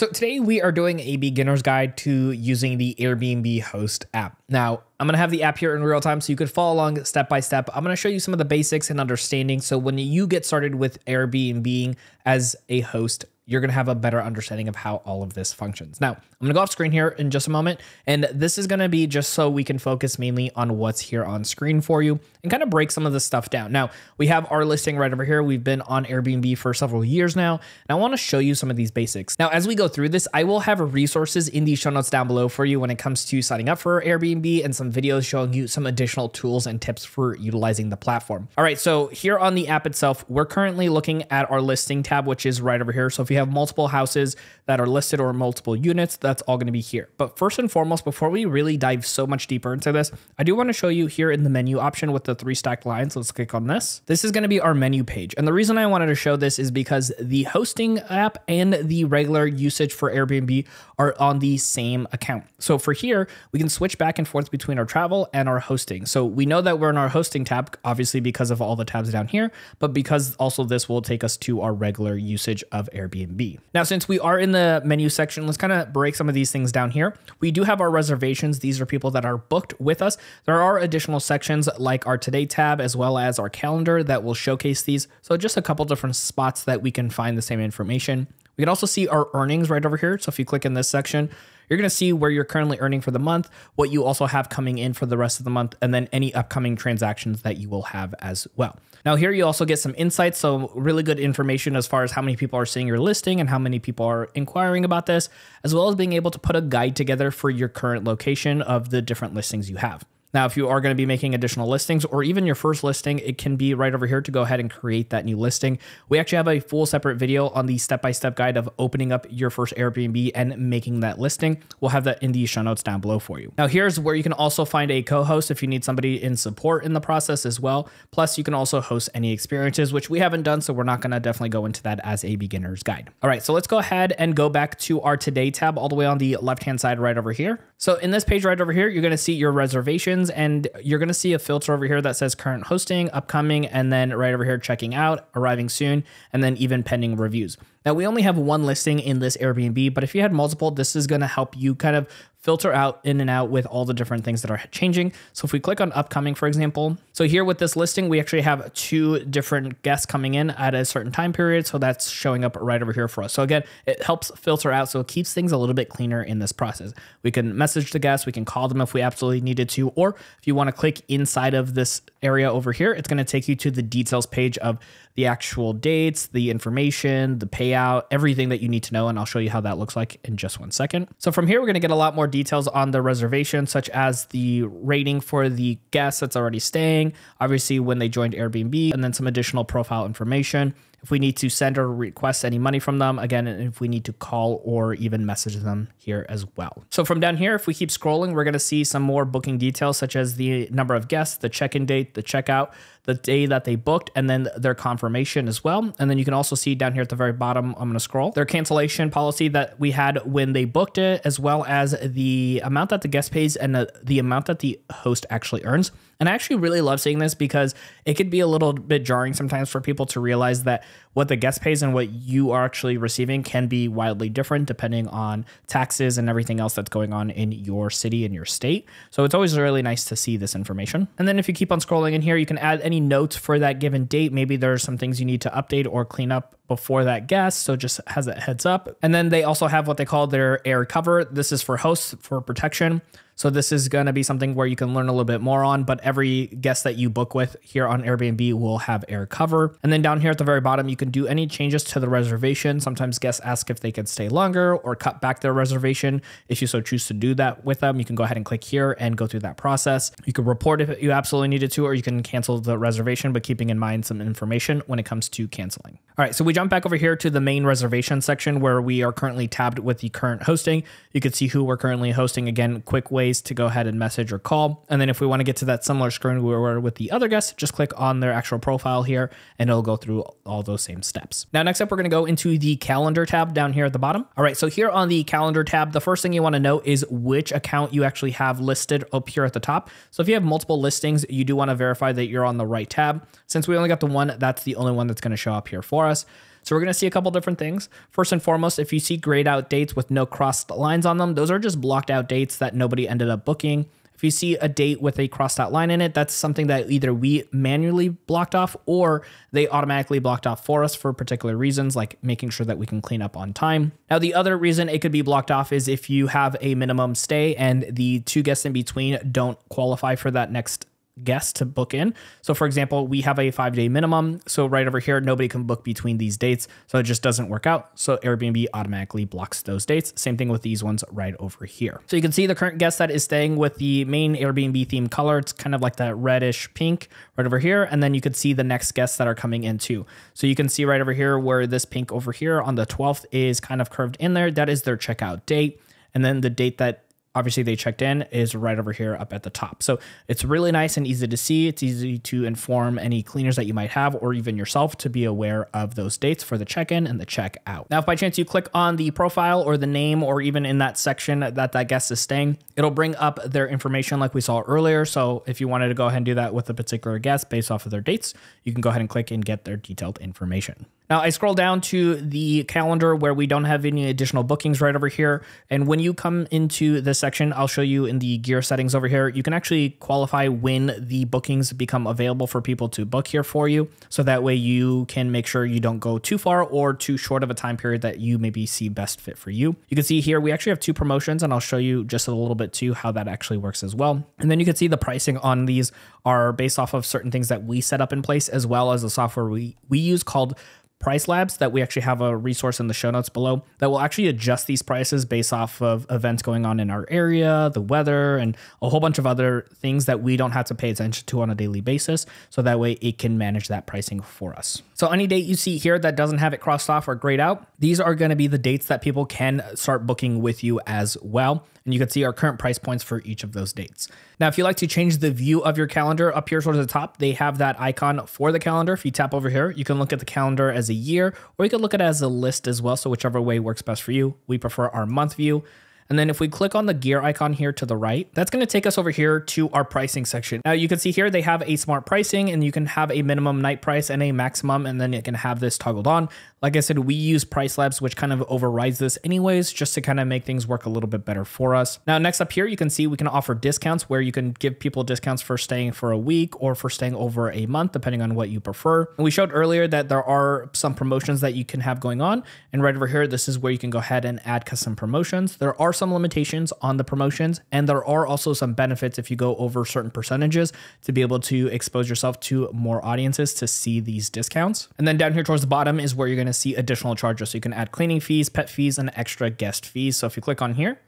So today we are doing a beginner's guide to using the Airbnb host app. Now, I'm to have the app here in real time so you could follow along step by step. I'm to show you some of the basics and understanding. So when you get started with Airbnb as a host, you're going to have a better understanding of how all of this functions. Now, I'm going to go off screen here in just a moment, and this is going to be just so we can focus mainly on what's here on screen for you and kind of break some of this stuff down. Now, we have our listing right over here. We've been on Airbnb for several years now, and I want to show you some of these basics. Now, as we go through this, I will have resources in the show notes down below for you when it comes to signing up for Airbnb and some videos showing you some additional tools and tips for utilizing the platform. All right, so here on the app itself, we're currently looking at our listing tab, which is right over here. So if you have multiple houses that are listed or multiple units, that's all going to be here. But first and foremost, before we really dive so much deeper into this, I do want to show you here in the menu option with the three stacked lines. Let's click on this. This is going to be our menu page. And the reason I wanted to show this is because the hosting app and the regular usage for Airbnb are on the same account. So for here, we can switch back and forth between our travel and our hosting. So we know that we're in our hosting tab, obviously because of all the tabs down here, but because also this will take us to our regular usage of Airbnb. Be now, since we are in the menu section, let's kind of break some of these things down here. We do have our reservations. These are people that are booked with us. There are additional sections like our today tab, as well as our calendar that will showcase these. So just a couple different spots that we can find the same information. We can also see our earnings right over here. So if you click in this section, you're going to see where you're currently earning for the month, what you also have coming in for the rest of the month, and then any upcoming transactions that you will have as well. Now, here you also get some insights. So, really good information as far as how many people are seeing your listing and how many people are inquiring about this, as well as being able to put a guide together for your current location of the different listings you have. Now, if you are going to be making additional listings or even your first listing, it can be right over here to go ahead and create that new listing. We actually have a full separate video on the step-by-step guide of opening up your first Airbnb and making that listing. We'll have that in the show notes down below for you. Now, here's where you can also find a co-host if you need somebody in support in the process as well. Plus, you can also host any experiences, which we haven't done, so we're not going to definitely go into that as a beginner's guide. All right, so let's go ahead and go back to our Today tab all the way on the left-hand side right over here. So in this page right over here, you're going to see your reservations and you're going to see a filter over here that says current hosting, upcoming, and then right over here, checking out, arriving soon, and then even pending reviews. Now, we only have one listing in this Airbnb, but if you had multiple, this is going to help you kind of filter out in and out with all the different things that are changing. So if we click on upcoming, for example, so here with this listing, we actually have two different guests coming in at a certain time period. So that's showing up right over here for us. So again, it helps filter out. So it keeps things a little bit cleaner in this process. We can message the guests, we can call them if we absolutely needed to, or if you want to click inside of this area over here, it's going to take you to the details page of the actual dates, the information, the payout, everything that you need to know. And I'll show you how that looks like in just one second. So from here, we're going to get a lot more details on the reservation, such as the rating for the guest that's already staying, obviously when they joined Airbnb, and then some additional profile information if we need to send or request any money from them, again, if we need to call or even message them here as well. So from down here, if we keep scrolling, we're going to see some more booking details, such as the number of guests, the check-in date, the checkout, the day that they booked, and then their confirmation as well. And then you can also see down here at the very bottom, I'm going to scroll, their cancellation policy that we had when they booked it, as well as the amount that the guest pays and the, the amount that the host actually earns. And I actually really love seeing this because it could be a little bit jarring sometimes for people to realize that what the guest pays and what you are actually receiving can be wildly different depending on taxes and everything else that's going on in your city and your state. So it's always really nice to see this information. And then if you keep on scrolling in here, you can add any notes for that given date. Maybe there are some things you need to update or clean up before that guest. So just has a heads up. And then they also have what they call their AirCover. This is for hosts for protection. So this is going to be something where you can learn a little bit more on, but every guest that you book with here on Airbnb will have AirCover. And then down here at the very bottom, you can do any changes to the reservation. Sometimes guests ask if they could stay longer or cut back their reservation. If you so choose to do that with them, you can go ahead and click here and go through that process. You can report if you absolutely needed to, or you can cancel the reservation, but keeping in mind some information when it comes to canceling. All right, so we jump back over here to the main reservation section where we are currently tabbed with the current hosting. You can see who we're currently hosting. Again, quick ways to go ahead and message or call. And then if we want to get to that similar screen where we're with the other guests, just click on their actual profile here and it'll go through all those same steps. Now, next up, we're going to go into the calendar tab down here at the bottom. All right, so here on the calendar tab, the first thing you want to know is which account you actually have listed up here at the top. So if you have multiple listings, you do want to verify that you're on the right tab. Since we only got the one, that's the only one that's going to show up here for us. So we're going to see a couple different things. First and foremost, if you see grayed out dates with no crossed lines on them, those are just blocked out dates that nobody ended up booking. If you see a date with a crossed out line in it, that's something that either we manually blocked off or they automatically blocked off for us for particular reasons, like making sure that we can clean up on time. Now, the other reason it could be blocked off is if you have a minimum stay and the two guests in between don't qualify for that next guests to book in. So, for example, we have a five day minimum. So, right over here, nobody can book between these dates. So, it just doesn't work out. So, Airbnb automatically blocks those dates. Same thing with these ones right over here. So, you can see the current guest that is staying with the main Airbnb theme color. It's kind of like that reddish pink right over here. And then you could see the next guests that are coming in too. So, you can see right over here where this pink over here on the 12th is kind of curved in there. That is their checkout date. And then the date that obviously they checked in is right over here up at the top. So it's really nice and easy to see. It's easy to inform any cleaners that you might have or even yourself to be aware of those dates for the check-in and the check-out. Now, if by chance you click on the profile or the name or even in that section that that guest is staying, it'll bring up their information like we saw earlier. So if you wanted to go ahead and do that with a particular guest based off of their dates, you can go ahead and click and get their detailed information. Now I scroll down to the calendar where we don't have any additional bookings right over here. And when you come into this section, I'll show you in the gear settings over here, you can actually qualify when the bookings become available for people to book here for you. So that way you can make sure you don't go too far or too short of a time period that you maybe see best fit for you. You can see here, we actually have two promotions and I'll show you just a little bit too how that actually works as well. And then you can see the pricing on these are based off of certain things that we set up in place as well as the software we, we use called PriceLabs that we actually have a resource in the show notes below that will actually adjust these prices based off of events going on in our area, the weather, and a whole bunch of other things that we don't have to pay attention to on a daily basis. So that way it can manage that pricing for us. So any date you see here that doesn't have it crossed off or grayed out, these are going to be the dates that people can start booking with you as well and you can see our current price points for each of those dates. Now, if you like to change the view of your calendar up here towards the top, they have that icon for the calendar. If you tap over here, you can look at the calendar as a year, or you can look at it as a list as well. So whichever way works best for you. We prefer our month view. And then if we click on the gear icon here to the right, that's going to take us over here to our pricing section. Now you can see here they have a smart pricing and you can have a minimum night price and a maximum, and then it can have this toggled on. Like I said, we use PriceLabs, which kind of overrides this anyways, just to kind of make things work a little bit better for us. Now, next up here, you can see we can offer discounts where you can give people discounts for staying for a week or for staying over a month, depending on what you prefer. And we showed earlier that there are some promotions that you can have going on. And right over here, this is where you can go ahead and add custom promotions. There are some limitations on the promotions, and there are also some benefits if you go over certain percentages to be able to expose yourself to more audiences to see these discounts. And then down here towards the bottom is where you're going to see additional charges. So you can add cleaning fees, pet fees, and extra guest fees. So if you click on here,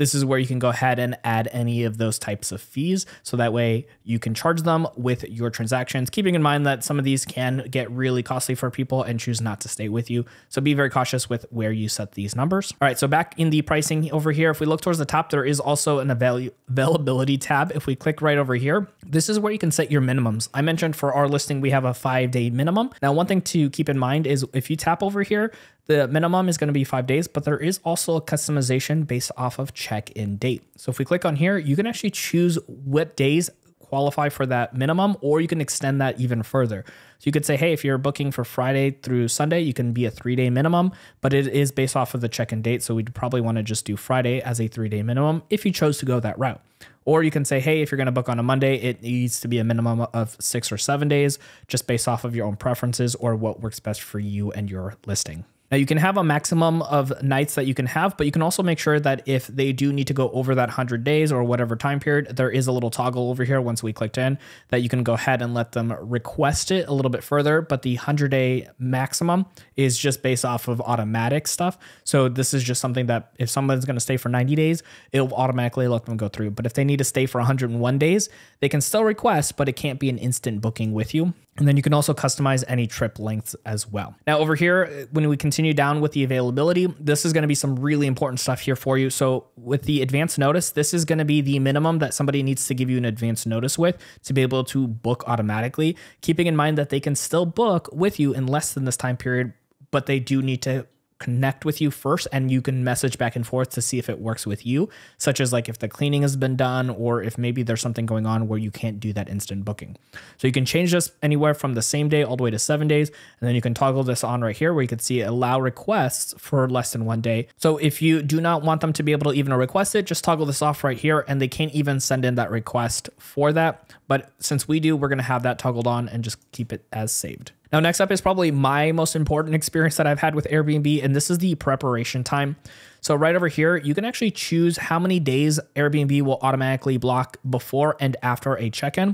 this is where you can go ahead and add any of those types of fees. So that way you can charge them with your transactions, keeping in mind that some of these can get really costly for people and choose not to stay with you. So be very cautious with where you set these numbers. All right, so back in the pricing over here, if we look towards the top, there is also an avail availability tab. If we click right over here, this is where you can set your minimums. I mentioned for our listing, we have a five day minimum. Now, one thing to keep in mind is if you tap over here, the minimum is going to be five days, but there is also a customization based off of check in date. So if we click on here, you can actually choose what days qualify for that minimum, or you can extend that even further. So you could say, hey, if you're booking for Friday through Sunday, you can be a three day minimum, but it is based off of the check in date. So we'd probably want to just do Friday as a three day minimum if you chose to go that route. Or you can say, hey, if you're going to book on a Monday, it needs to be a minimum of six or seven days, just based off of your own preferences or what works best for you and your listing. Now you can have a maximum of nights that you can have, but you can also make sure that if they do need to go over that 100 days or whatever time period, there is a little toggle over here once we clicked in that you can go ahead and let them request it a little bit further. But the 100 day maximum is just based off of automatic stuff. So this is just something that if someone's going to stay for 90 days, it'll automatically let them go through. But if they need to stay for 101 days, they can still request, but it can't be an instant booking with you. And then you can also customize any trip lengths as well. Now over here, when we continue down with the availability, this is going to be some really important stuff here for you. So with the advance notice, this is going to be the minimum that somebody needs to give you an advance notice with to be able to book automatically, keeping in mind that they can still book with you in less than this time period, but they do need to connect with you first and you can message back and forth to see if it works with you, such as like if the cleaning has been done or if maybe there's something going on where you can't do that instant booking. So you can change this anywhere from the same day all the way to seven days. And then you can toggle this on right here where you can see allow requests for less than one day. So if you do not want them to be able to even request it, just toggle this off right here and they can't even send in that request for that. But since we do, we're going to have that toggled on and just keep it as saved. Now, next up is probably my most important experience that I've had with Airbnb, and this is the preparation time. So, right over here, you can actually choose how many days Airbnb will automatically block before and after a check in.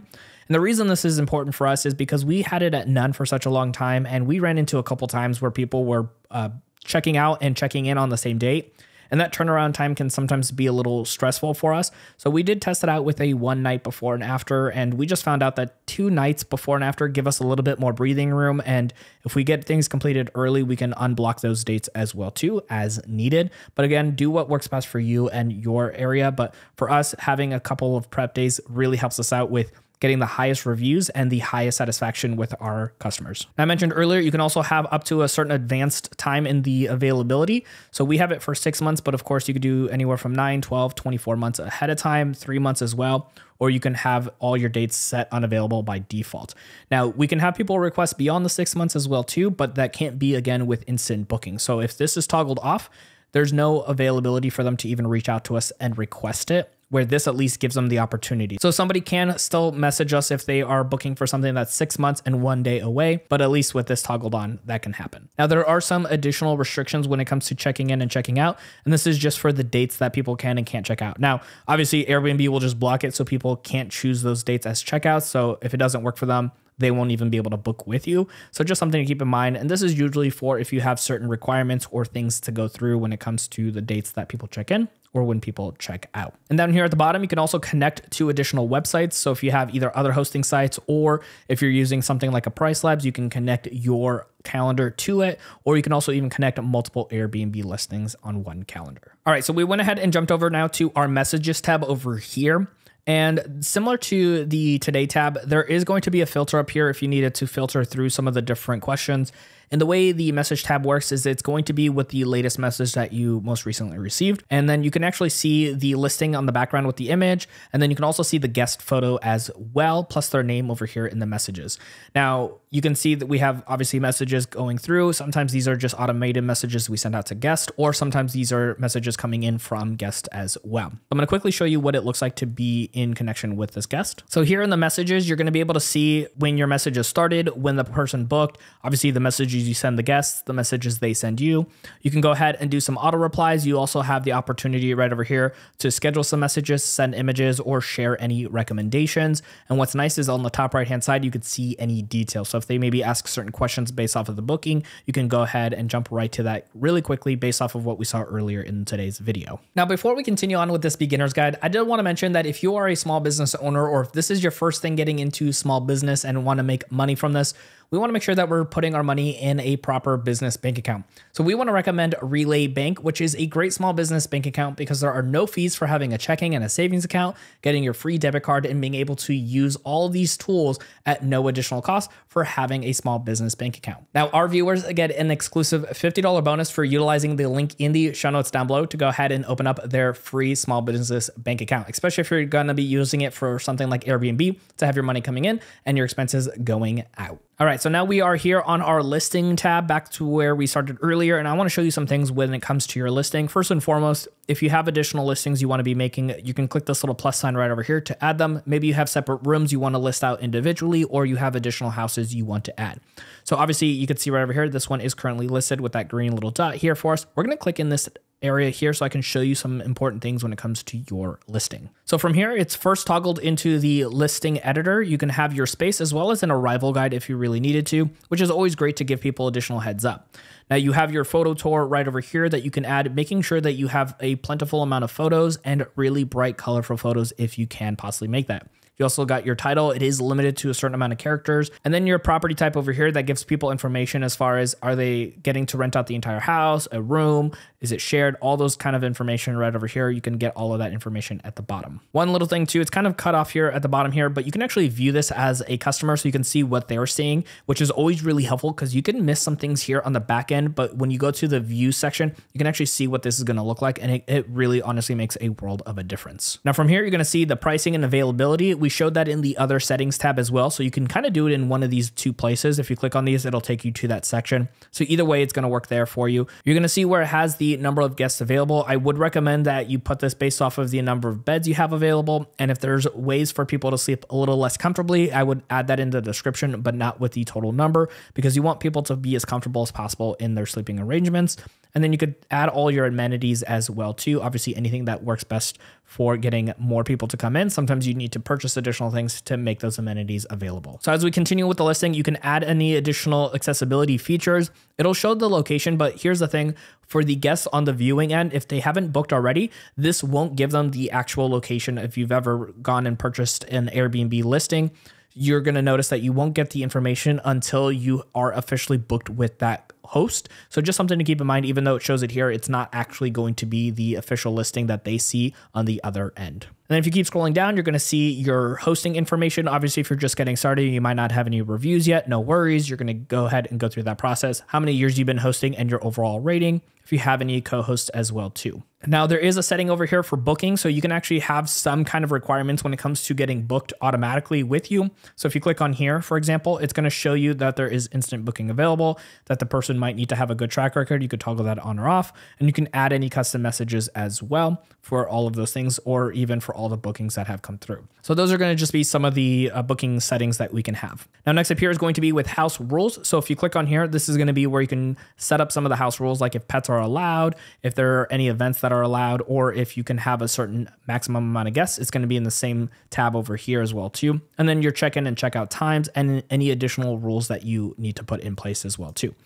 And the reason this is important for us is because we had it at none for such a long time, and we ran into a couple times where people were uh, checking out and checking in on the same date. And that turnaround time can sometimes be a little stressful for us. So we did test it out with a one night before and after. And we just found out that two nights before and after give us a little bit more breathing room. And if we get things completed early, we can unblock those dates as well too as needed. But again, do what works best for you and your area. But for us, having a couple of prep days really helps us out with getting the highest reviews and the highest satisfaction with our customers. I mentioned earlier, you can also have up to a certain advanced time in the availability. So we have it for six months, but of course, you could do anywhere from 9, 12, 24 months ahead of time, three months as well. Or you can have all your dates set unavailable by default. Now, we can have people request beyond the six months as well, too, but that can't be again with instant booking. So if this is toggled off, there's no availability for them to even reach out to us and request it where this at least gives them the opportunity. So somebody can still message us if they are booking for something that's six months and one day away, but at least with this toggled on, that can happen. Now, there are some additional restrictions when it comes to checking in and checking out, and this is just for the dates that people can and can't check out. Now, obviously, Airbnb will just block it so people can't choose those dates as checkouts. So if it doesn't work for them, they won't even be able to book with you. So just something to keep in mind. And this is usually for if you have certain requirements or things to go through when it comes to the dates that people check in or when people check out. And down here at the bottom, you can also connect to additional websites. So if you have either other hosting sites or if you're using something like a PriceLabs, you can connect your calendar to it, or you can also even connect multiple Airbnb listings on one calendar. All right, so we went ahead and jumped over now to our messages tab over here. And similar to the Today tab, there is going to be a filter up here if you needed to filter through some of the different questions. And the way the message tab works is it's going to be with the latest message that you most recently received. And then you can actually see the listing on the background with the image. And then you can also see the guest photo as well, plus their name over here in the messages. Now, you can see that we have obviously messages going through. Sometimes these are just automated messages we send out to guests, or sometimes these are messages coming in from guests as well. I'm gonna quickly show you what it looks like to be in connection with this guest. So here in the messages, you're gonna be able to see when your message is started, when the person booked, obviously the messages you send the guests, the messages they send you. You can go ahead and do some auto replies. You also have the opportunity right over here to schedule some messages, send images, or share any recommendations. And what's nice is on the top right hand side, you could see any details. So if they maybe ask certain questions based off of the booking, you can go ahead and jump right to that really quickly based off of what we saw earlier in today's video. Now, before we continue on with this beginner's guide, I did want to mention that if you are a small business owner or if this is your first thing getting into small business and want to make money from this, we want to make sure that we're putting our money in a proper business bank account. So we want to recommend Relay Bank, which is a great small business bank account because there are no fees for having a checking and a savings account, getting your free debit card, and being able to use all these tools at no additional cost for having a small business bank account. Now, our viewers get an exclusive $50 bonus for utilizing the link in the show notes down below to go ahead and open up their free small business bank account, especially if you're going to be using it for something like Airbnb to have your money coming in and your expenses going out. All right, so now we are here on our listing tab back to where we started earlier, and I want to show you some things when it comes to your listing. First and foremost, if you have additional listings you want to be making, you can click this little plus sign right over here to add them. Maybe you have separate rooms you want to list out individually, or you have additional houses you want to add. So obviously you can see right over here, this one is currently listed with that green little dot here for us. We're to click in this area here so I can show you some important things when it comes to your listing. So from here, it's first toggled into the listing editor. You can have your space as well as an arrival guide if you really needed to, which is always great to give people additional heads up. Now you have your photo tour right over here that you can add, making sure that you have a plentiful amount of photos and really bright colorful photos if you can possibly make that. You also got your title. It is limited to a certain amount of characters. And then your property type over here that gives people information as far as are they getting to rent out the entire house, a room, is it shared? All those kind of information right over here. You can get all of that information at the bottom. One little thing too, it's kind of cut off here at the bottom here, but you can actually view this as a customer so you can see what they're seeing, which is always really helpful because you can miss some things here on the back end. But when you go to the view section, you can actually see what this is going to look like. And it, it really honestly makes a world of a difference. Now from here, you're going to see the pricing and availability. We showed that in the other settings tab as well. So you can kind of do it in one of these two places. If you click on these, it'll take you to that section. So either way, it's going to work there for you. You're going to see where it has the number of guests available. I would recommend that you put this based off of the number of beds you have available. And if there's ways for people to sleep a little less comfortably, I would add that in the description, but not with the total number because you want people to be as comfortable as possible in their sleeping arrangements. And then you could add all your amenities as well too. Obviously, anything that works best for getting more people to come in. Sometimes you need to purchase additional things to make those amenities available. So as we continue with the listing, you can add any additional accessibility features. It'll show the location, but here's the thing for the guests on the viewing end, if they haven't booked already, this won't give them the actual location. If you've ever gone and purchased an Airbnb listing, you're going to notice that you won't get the information until you are officially booked with that host. So just something to keep in mind, even though it shows it here, it's not actually going to be the official listing that they see on the other end. And then if you keep scrolling down, you're going to see your hosting information. Obviously, if you're just getting started, you might not have any reviews yet. No worries. You're going to go ahead and go through that process. How many years you've been hosting and your overall rating. If you have any co-hosts as well too. Now there is a setting over here for booking, so you can actually have some kind of requirements when it comes to getting booked automatically with you. So if you click on here, for example, it's going to show you that there is instant booking available, that the person might need to have a good track record. You could toggle that on or off, and you can add any custom messages as well for all of those things, or even for all the bookings that have come through. So those are going to just be some of the uh, booking settings that we can have. Now next up here is going to be with house rules. So if you click on here, this is going to be where you can set up some of the house rules, like if pets are allowed, if there are any events that are allowed, or if you can have a certain maximum amount of guests, it's going to be in the same tab over here as well too. And then your check-in and check-out times and any additional rules that you need to put in place as well too.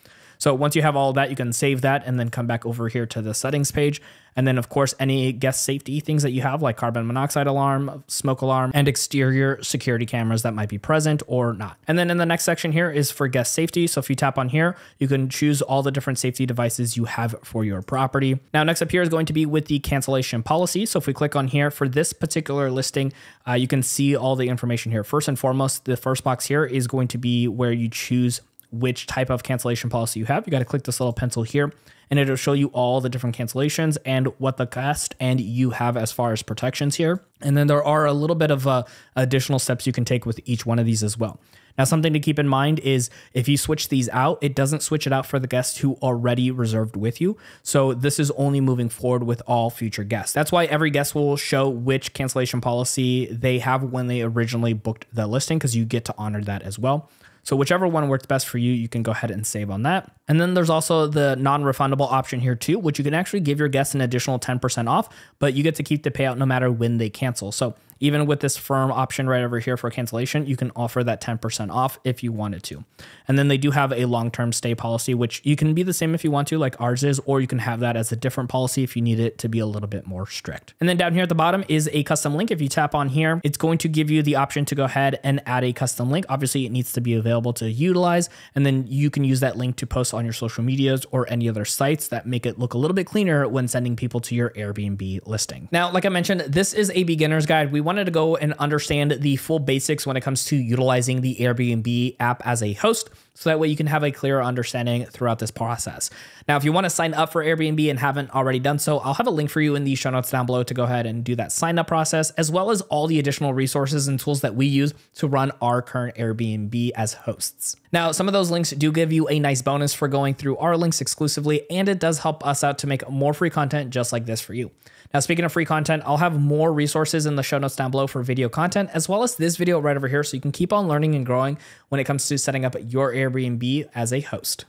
So once you have all that, you can save that and then come back over here to the settings page. And then, of course, any guest safety things that you have, like carbon monoxide alarm, smoke alarm, and exterior security cameras that might be present or not. And then in the next section here is for guest safety. So if you tap on here, you can choose all the different safety devices you have for your property. Now, next up here is going to be with the cancellation policy. So if we click on here for this particular listing, uh, you can see all the information here. First and foremost, the first box here is going to be where you choose which type of cancellation policy you have. You got to click this little pencil here and it'll show you all the different cancellations and what the cost and you have as far as protections here. And then there are a little bit of uh, additional steps you can take with each one of these as well. Now, something to keep in mind is if you switch these out, it doesn't switch it out for the guests who already reserved with you. So this is only moving forward with all future guests. That's why every guest will show which cancellation policy they have when they originally booked the listing because you get to honor that as well. So whichever one works best for you, you can go ahead and save on that. And then there's also the non-refundable option here too, which you can actually give your guests an additional 10% off, but you get to keep the payout no matter when they cancel. So even with this firm option right over here for cancellation, you can offer that 10% off if you wanted to. And then they do have a long-term stay policy, which you can be the same if you want to, like ours is, or you can have that as a different policy if you need it to be a little bit more strict. And then down here at the bottom is a custom link. If you tap on here, it's going to give you the option to go ahead and add a custom link. Obviously, it needs to be available to utilize, and then you can use that link to post on your social medias or any other sites that make it look a little bit cleaner when sending people to your Airbnb listing. Now, like I mentioned, this is a beginner's guide. We wanted to go and understand the full basics when it comes to utilizing the Airbnb app as a host so that way you can have a clearer understanding throughout this process. Now, if you want to sign up for Airbnb and haven't already done so, I'll have a link for you in the show notes down below to go ahead and do that sign up process, as well as all the additional resources and tools that we use to run our current Airbnb as hosts. Now, some of those links do give you a nice bonus for going through our links exclusively, and it does help us out to make more free content just like this for you. Now, speaking of free content, I'll have more resources in the show notes down below for video content, as well as this video right over here, so you can keep on learning and growing when it comes to setting up your Airbnb as a host.